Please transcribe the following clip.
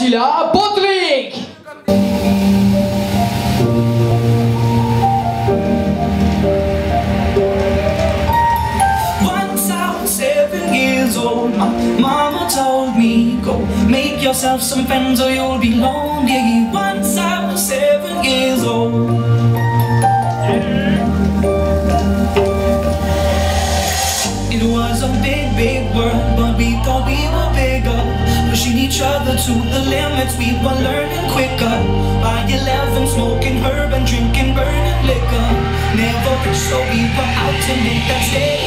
Attila Botlik! Once I was seven years old, my mama told me, Go make yourself some friends or you'll be lonely. Once I was seven years old. It was a big, big world, but we thought we we were learning quicker. By 11, smoking herb and drinking burning liquor. Never so we were out to make that steady